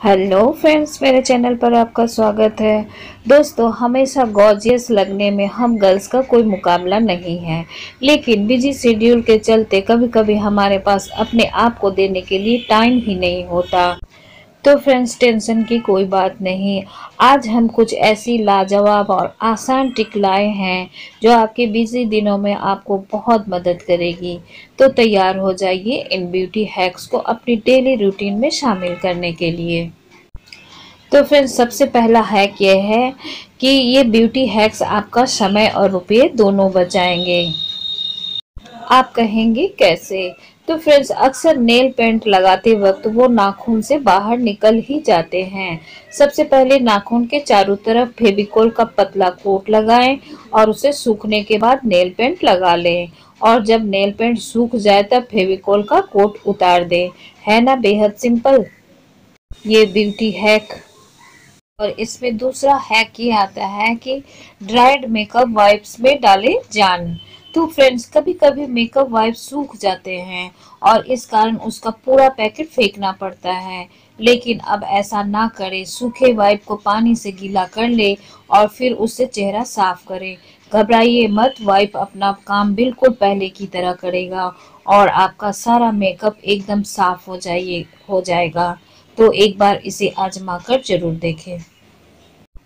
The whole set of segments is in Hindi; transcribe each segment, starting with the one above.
हेलो फ्रेंड्स मेरे चैनल पर आपका स्वागत है। दोस्तों, हमेशा गॉर्जियस लगने में हम गर्ल्स का कोई मुकाबला नहीं है। लेकिन बिज़ी शेड्यूल के चलते कभी कभी हमारे पास अपने आप को देने के लिए टाइम ही नहीं होता। तो फ्रेंड्स टेंशन की कोई बात नहीं। आज हम कुछ ऐसी लाजवाब और आसान टिक लाए हैं, जो आपके बिज़ी दिनों में आपको बहुत मदद करेगी। तो तैयार हो जाइए इन ब्यूटी हैक्स को अपनी डेली रूटीन में शामिल करने के लिए। तो फ्रेंड्स सबसे पहला हैक ये है कि ये ब्यूटी हैक्स आपका समय और रुपये दोनों बचाएँगे। आप कहेंगे, कैसे? तो फ्रेंड्स अक्सर नेल पेंट लगाते वक्त वो नाखून से बाहर निकल ही जाते हैं। सबसे पहले नाखून के चारों तरफ़ फेविकोल का पतला कोट लगाएँ और उसे सूखने के बाद नेल पेंट लगा लें। और जब नेल पेंट सूख जाए तब फेविकोल का कोट उतार दें। है ना बेहद सिंपल ये ब्यूटी हैक और इसमें दूसरा हैक ये आता है कि ड्राइड मेकअप वाइप्स में डाले जान। तो फ्रेंड्स कभी कभी मेकअप वाइप सूख जाते हैं और इस कारण उसका पूरा पैकेट फेंकना पड़ता है। लेकिन अब ऐसा ना करें, सूखे वाइप को पानी से गीला कर ले और फिर उससे चेहरा साफ़ करें। घबराइए मत वाइप अपना काम बिल्कुल पहले की तरह करेगा और आपका सारा मेकअप एकदम साफ़ हो जाइए, हो जाएगा। तो एक बार इसे आजमा कर ज़रूर देखें।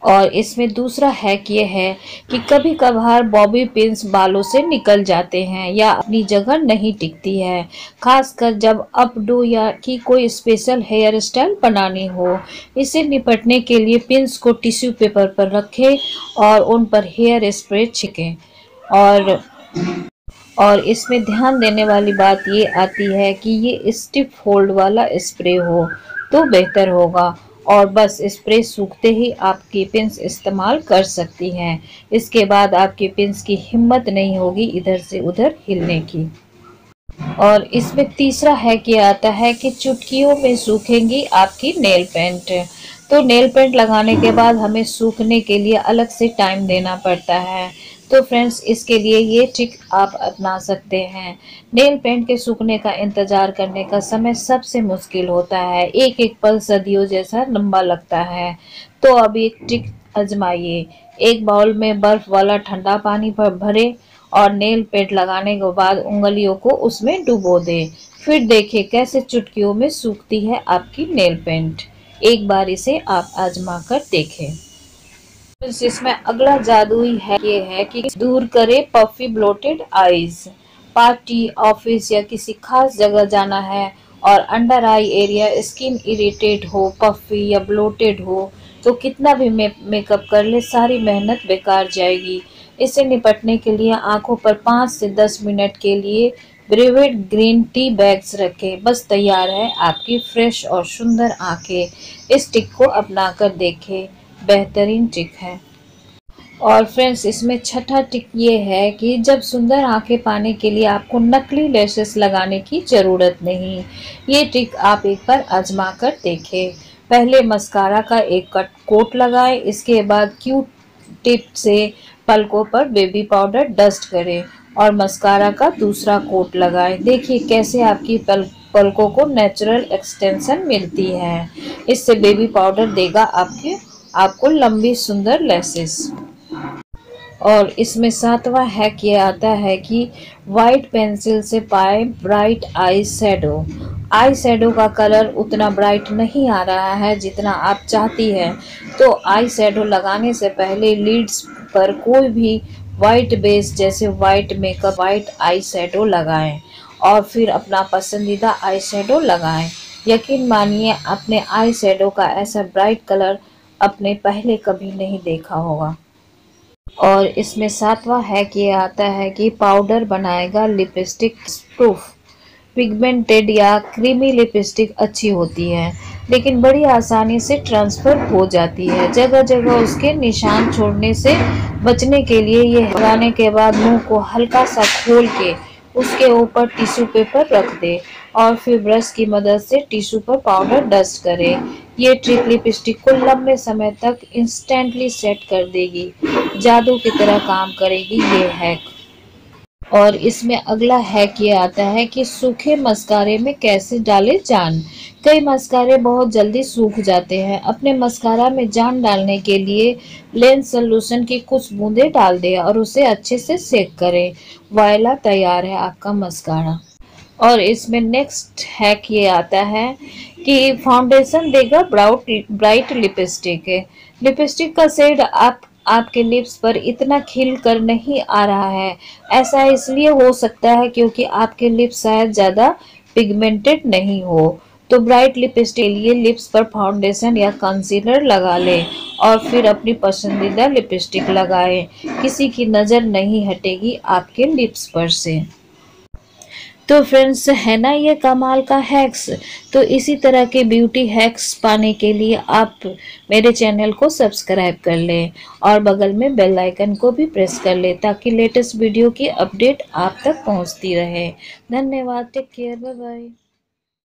और इसमें दूसरा हैक ये है कि कभी कभार बॉबी पिंस बालों से निकल जाते हैं या अपनी जगह नहीं टिकती है, खासकर जब अप डू या की कोई स्पेशल हेयर स्टाइल बनानी हो। इसे निपटने के लिए पिंस को टिश्यू पेपर पर रखें और उन पर हेयर स्प्रे छिकें। और और इसमें ध्यान देने वाली बात ये आती है कि ये स्टिफ होल्ड वाला स्प्रे हो तो बेहतर होगा। और बस स्प्रे सूखते ही आपकी पिंस इस्तेमाल कर सकती हैं। इसके बाद आपकी पिंस की हिम्मत नहीं होगी इधर से उधर हिलने की। और इसमें तीसरा है कि आता है कि चुटकियों में सूखेंगी आपकी नेल पेंट तो नेल पेंट लगाने के बाद हमें सूखने के लिए अलग से टाइम देना पड़ता है। तो फ्रेंड्स इसके लिए ये ट्रिक आप अपना सकते हैं। नेल पेंट के सूखने का इंतज़ार करने का समय सबसे मुश्किल होता है। एक एक पल सदियों जैसा लंबा लगता है। तो अब एक ट्रिक आजमाइए। एक बाउल में बर्फ़ वाला ठंडा पानी भरे और नेल पेंट लगाने के बाद उंगलियों को उसमें डुबो दें। फिर देखें कैसे चुटकियों में सूखती है आपकी नेल पेंट एक बार इसे आप आजमा कर देखें। इसमें अगला जादुई है ये है कि दूर करे puffy bloated eyes party office या किसी खास जगह जाना है और under eye area skin irritate हो पफी या ब्लोटेड हो तो कितना भी मेकअप कर ले, सारी मेहनत बेकार जाएगी। इससे निपटने के लिए आँखों पर पाँच से दस मिनट के लिए ब्रेवेड ग्रीन टी बैग्स रखें। बस तैयार है आपकी फ्रेश और सुंदर आँखें। इस टिक को अपना कर देखें। बेहतरीन टिक है। और फ्रेंड्स, इसमें छठा टिक ये है कि जब सुंदर आँखें पाने के लिए आपको नकली लेशेस लगाने की ज़रूरत नहीं, ये टिक आप एक बार आजमा कर देखें। पहले मस्कारा का एक कट कोट लगाएँ, इसके बाद क्यू टिप से पलकों पर बेबी पाउडर डस्ट करें और मस्कारा का दूसरा कोट लगाएँ। देखिए कैसे आपकी पल, पलकों को नेचुरल एक्सटेंशन मिलती है। इससे बेबी पाउडर देगा आपके आपको लंबी सुंदर लेसेस। और इसमें सातवां हैक ये आता है कि वाइट पेंसिल से पाए bright eye shadow eye shadow का कलर उतना ब्राइट नहीं आ रहा है जितना आप चाहती हैं। तो आई शेडो लगाने से पहले लीड्स पर कोई भी वाइट बेस जैसे white makeup white eye shadow लगाएँ। और फिर अपना पसंदीदा आई शेडो लगाएँ। यकीन मानिए, अपने आई शेडो का ऐसा ब्राइट कलर अपने पहले कभी नहीं देखा होगा। और इसमें सातवां है कि आता है कि पाउडर बनाएगा लिपस्टिक प्रूफ। पिगमेंटेड या क्रीमी लिपस्टिक अच्छी होती है, लेकिन बड़ी आसानी से ट्रांसफ़र हो जाती है। जगह जगह उसके निशान छोड़ने से बचने के लिए ये लगाने के बाद मुँह को हल्का सा खोल के उसके ऊपर टिश्यू पेपर रख दे और फिर ब्रश की मदद से टिश्यू पर पाउडर डस्ट करें। ये ट्रिक लिपस्टिक को लंबे समय तक इंस्टेंटली सेट कर देगी। जादू की तरह काम करेगी ये हैक और इसमें अगला हैक ये आता है कि सूखे मस्कारे में कैसे डाले जान। कई मस्कारे बहुत जल्दी सूख जाते हैं। अपने मस्कारा में जान डालने के लिए लेंस सोल्यूशन की कुछ बूंदे डाल दें और उसे अच्छे से सेक करें। वायला तैयार है आपका मस्कारा। और इसमें नेक्स्ट हैक ये आता है कि फाउंडेशन देगा ब्राउट ब्राइट लिपस्टिक। लिपस्टिक का शेड आप आपके लिप्स पर इतना खिल कर नहीं आ रहा है। ऐसा इसलिए हो सकता है क्योंकि आपके लिप्स शायद ज़्यादा पिगमेंटेड नहीं हो। तो ब्राइट लिपस्टिक के लिए लिप्स पर फाउंडेशन या कंसीलर लगा लें और फिर अपनी पसंदीदा लिपस्टिक लगाएँ। किसी की नज़र नहीं हटेगी आपके लिप्स पर से। तो फ्रेंड्स है ना ये कमाल का हैक्स तो इसी तरह के ब्यूटी हैक्स पाने के लिए आप मेरे चैनल को सब्सक्राइब कर लें और बगल में बेल आइकन को भी प्रेस कर लें ताकि लेटेस्ट वीडियो की अपडेट आप तक पहुँचती रहे। धन्यवाद टेक केयर बाय बाय